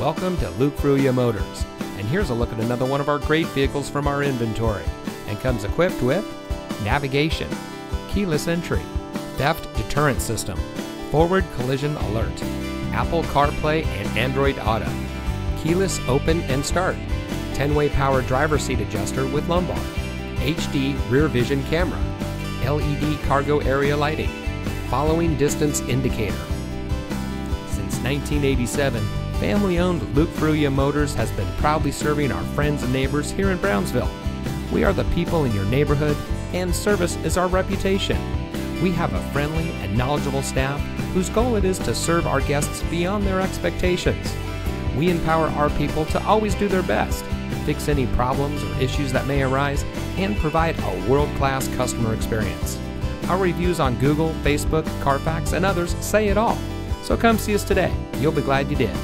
Welcome to Luke Fruia Motors. And here's a look at another one of our great vehicles from our inventory. And comes equipped with navigation, keyless entry, theft deterrent system, forward collision alert, Apple CarPlay and Android Auto, keyless open and start, 10 way power driver seat adjuster with lumbar, HD rear vision camera, LED cargo area lighting, following distance indicator. Since 1987, family owned Luke Fruia Motors has been proudly serving our friends and neighbors here in Brownsville. We are the people in your neighborhood, and service is our reputation. We have a friendly and knowledgeable staff whose goal it is to serve our guests beyond their expectations. We empower our people to always do their best, fix any problems or issues that may arise, and provide a world class customer experience. Our reviews on Google, Facebook, Carfax, and others say it all. So come see us today. You'll be glad you did.